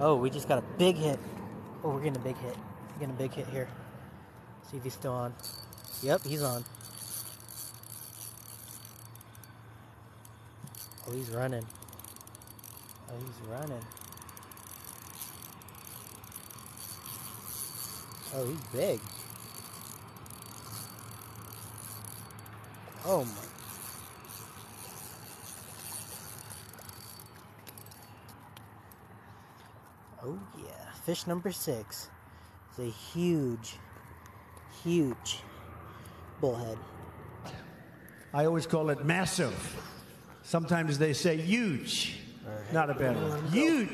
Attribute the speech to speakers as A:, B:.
A: Oh, we just got a big hit. Oh, we're getting a big hit. We're getting a big hit here. See if he's still on. Yep, he's on. Oh, he's running. Oh, he's running. Oh, he's big. Oh my. Oh yeah, fish number six is a huge, huge bullhead.
B: I always call it massive. Sometimes they say huge. Not a bad one. Huge.